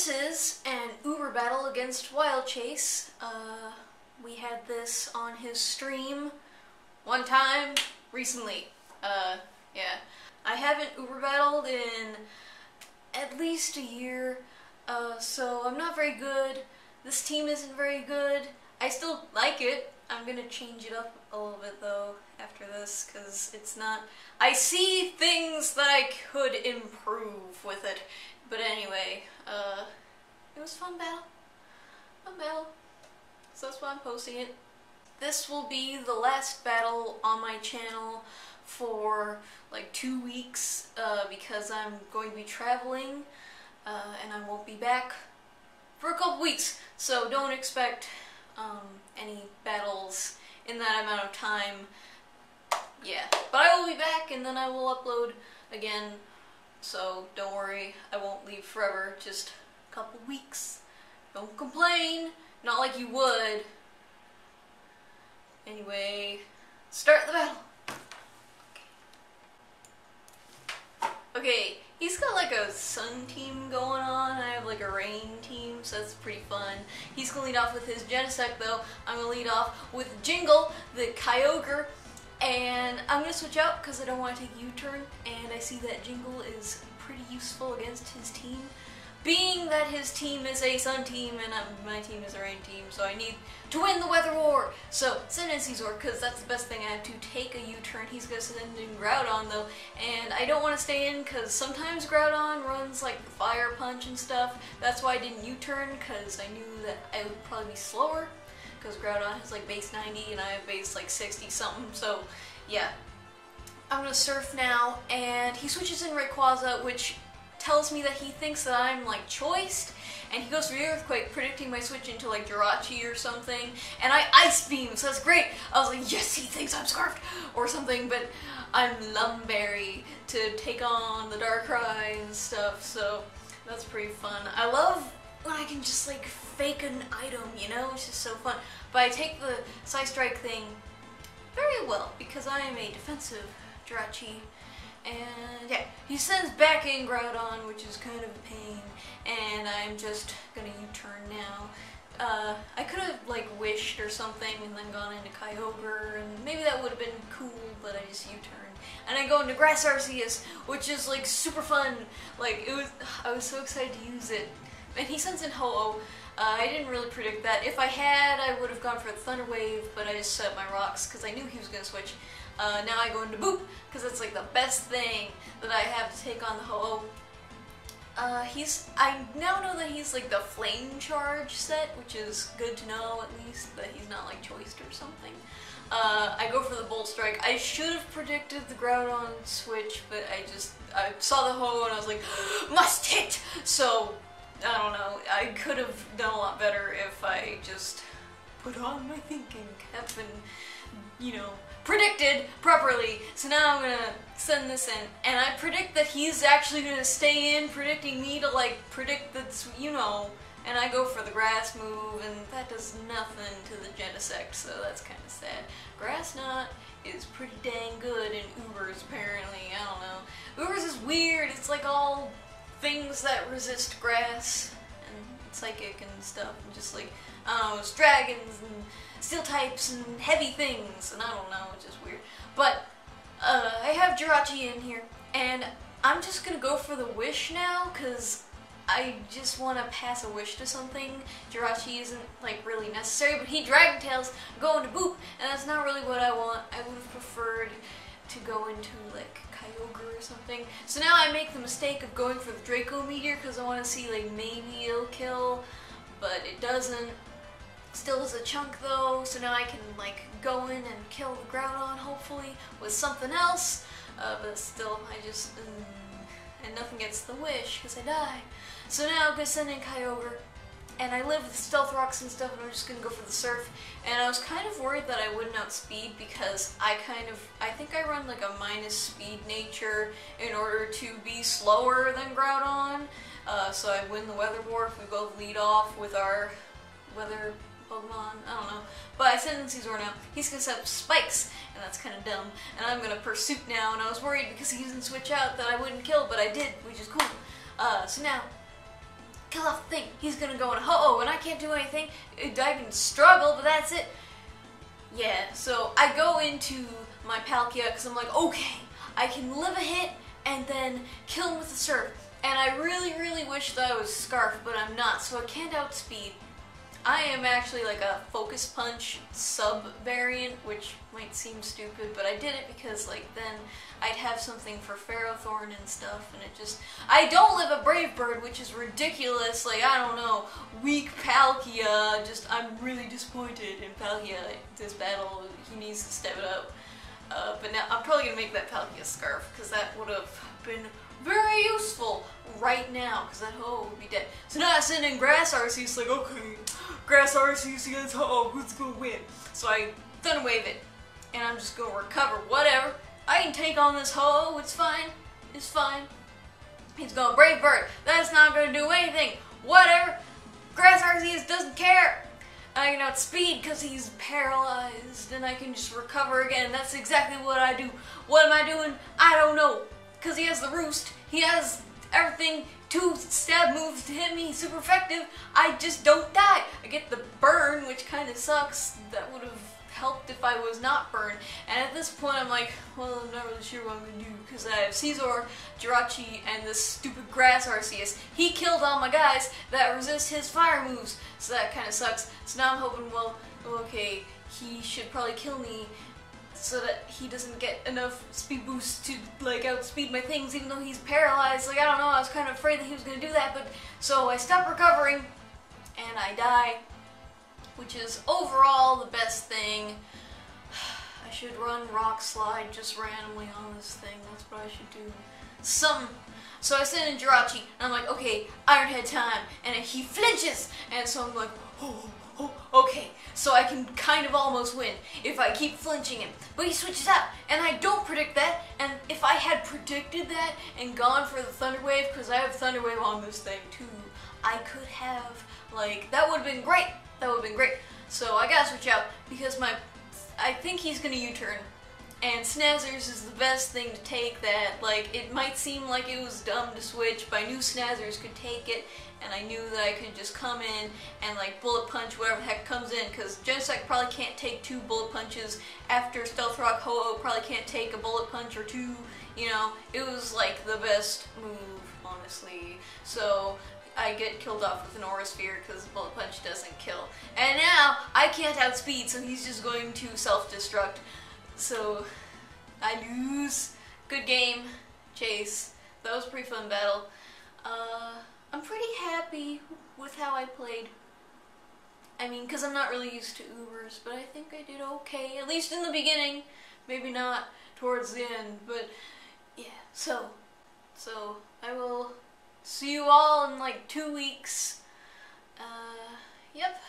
This is an Uber battle against Wilechase. Uh, we had this on his stream one time recently. Uh, yeah. I haven't Uber battled in at least a year, uh, so I'm not very good. This team isn't very good. I still like it. I'm gonna change it up a little bit though after this because it's not. I see things that I could improve with it, but fun battle. Fun battle. So that's why I'm posting it. This will be the last battle on my channel for like two weeks uh, because I'm going to be traveling uh, and I won't be back for a couple weeks. So don't expect um, any battles in that amount of time. Yeah, but I will be back and then I will upload again. So don't worry, I won't leave forever, just couple weeks. Don't complain, not like you would. Anyway, start the battle. Okay, he's got like a sun team going on. I have like a rain team, so that's pretty fun. He's gonna lead off with his Genesect though. I'm gonna lead off with Jingle, the Kyogre, and I'm gonna switch out because I don't want to take U-turn, and I see that Jingle is pretty useful against his team. Being that his team is a sun team and um, my team is a rain team, so I need to win the weather war. So send in Scizor because that's the best thing. I have to take a U-turn. He's gonna send in Groudon though, and I don't want to stay in because sometimes Groudon runs like fire punch and stuff. That's why I didn't U-turn because I knew that I would probably be slower because Groudon has like base 90 and I have base like 60 something. So yeah, I'm gonna surf now, and he switches in Rayquaza, which tells me that he thinks that I'm like choiced, and he goes for the earthquake, predicting my switch into like Jirachi or something, and I ice beam, so that's great. I was like, yes, he thinks I'm scarfed or something, but I'm Lum Berry to take on the Darkrai and stuff, so that's pretty fun. I love when I can just like fake an item, you know, it's just so fun. But I take the Psy Strike thing very well because I am a defensive Jirachi and yeah, he sends back in Groudon, which is kind of a pain, and I'm just gonna U-turn now. Uh, I could have like wished or something and then gone into Kyogre, and maybe that would have been cool, but I just U-turned. And I go into Grass Arceus, which is like super fun. Like it was, I was so excited to use it. And he sends in Ho-Oh. Uh, I didn't really predict that. If I had, I would have gone for the Thunder Wave, but I just set my rocks because I knew he was gonna switch. Uh, now I go into Boop, because it's like the best thing that I have to take on the Ho-Oh. Uh, he's, I now know that he's like the Flame Charge set, which is good to know at least, that he's not like Choiced or something. Uh, I go for the Bolt Strike. I should have predicted the Groudon switch, but I just, I saw the Ho and I was like, must hit! So, I don't know, I could have done a lot better if I just put on my thinking cap and, you know, predicted properly. So now I'm gonna send this in, and I predict that he's actually gonna stay in, predicting me to like predict that you know. And I go for the grass move, and that does nothing to the Genesect, so that's kind of sad. Grass Knot is pretty dang good in Ubers, apparently. I don't know. Ubers is weird. It's like all things that resist grass and psychic and stuff, and just like I don't know, it's dragons and steel types and heavy things, and I don't know, it's just weird. But uh, I have Jirachi in here, and I'm just gonna go for the wish now, because I just want to pass a wish to something. Jirachi isn't like really necessary, but he Dragon Tails going to Boop, and that's not really what I want. I would have preferred to go into like Kyogre or something. So now I make the mistake of going for the Draco Meteor because I want to see like maybe it'll kill, but it doesn't. Still is a chunk though, so now I can like go in and kill the Groudon hopefully with something else. Uh, but still, I just mm, and nothing gets the wish because I die. So now I'm gonna send in Kyogre, and I live with Stealth Rocks and stuff, and I'm just gonna go for the Surf. And I was kind of worried that I wouldn't outspeed because I kind of I think I run like a minus speed nature in order to be slower than Groudon. Uh, so I win the Weather War if we both lead off with our weather Pokemon, I don't know. But I sent in now. He's gonna set up spikes, and that's kind of dumb. And I'm gonna Pursuit now, and I was worried because he didn't switch out that I wouldn't kill, but I did, which is cool. Uh, so now, kill off the thing. He's gonna go in ho-oh, and I can't do anything. I can struggle, but that's it. Yeah, so I go into my Palkia because I'm like, okay, I can live a hit and then kill him with a surf. And I really, really wish that I was Scarf, but I'm not, so I can't outspeed. I am actually like a Focus Punch sub variant, which might seem stupid, but I did it because like then I'd have something for Ferrothorn and stuff, and it just... I don't live a Brave Bird, which is ridiculous, like, I don't know, weak Palkia, just, I'm really disappointed in Palkia this battle, he needs to step it up. Uh, but now, I'm probably gonna make that Palkia Scarf, because that would have been very useful right now, because that hoe would be dead. So now I send in Grass Arceus, like, okay, Grass Arceus against hoe, who's gonna win? So I Thunder Wave it, and I'm just gonna recover, whatever. I can take on this hoe, it's fine, it's fine. He's gonna Brave Bird, that's not gonna do anything, whatever. Grass Arceus doesn't care. I can outspeed because he's paralyzed and I can just recover again. That's exactly what I do. What am I doing? I don't know because he has the roost. He has everything, two stab moves to hit me, super effective. I just don't die. I get the burn, which kind of sucks. That would have helped if I was not burned. And at this point, I'm like, well, I'm not really sure what I'm gonna do because I have Scizor, Jirachi, and this stupid Grass Arceus. He killed all my guys that resist his fire moves, so that kind of sucks. So now I'm hoping, well, okay, he should probably kill me so that he doesn't get enough speed boost to like outspeed my things even though he's paralyzed. Like I don't know, I was kind of afraid that he was gonna do that, but so I stop recovering and I die, which is overall the best thing. I should run Rock Slide just randomly on this thing. That's what I should do. Some. So I send in Jirachi, and I'm like, okay, Iron Head time, and he flinches, and so I'm like, oh, oh, oh, okay, so I can kind of almost win if I keep flinching him. But he switches out, and I don't predict that, and if I had predicted that and gone for the Thunder Wave, because I have Thunder Wave on this thing too, I could have, like, that would have been great. That would have been great. So I gotta switch out, because my, I think he's gonna U-turn. And Snazzers is the best thing to take that, like, it might seem like it was dumb to switch, but I knew Snazzers could take it, and I knew that I could just come in and, like, bullet punch whatever the heck comes in, because Genesect probably can't take two bullet punches after Stealth Rock Ho-Oh probably can't take a bullet punch or two, you know, it was, like, the best move, honestly. So, I get killed off with an Aura Sphere because Bullet Punch doesn't kill. And now, I can't outspeed, so he's just going to self-destruct. So I lose. Good game, Chase. That was a pretty fun battle. Uh, I'm pretty happy with how I played. I mean, because I'm not really used to Ubers, but I think I did okay. At least in the beginning. Maybe not towards the end, but yeah. So, so I will see you all in like two weeks. Uh, yep.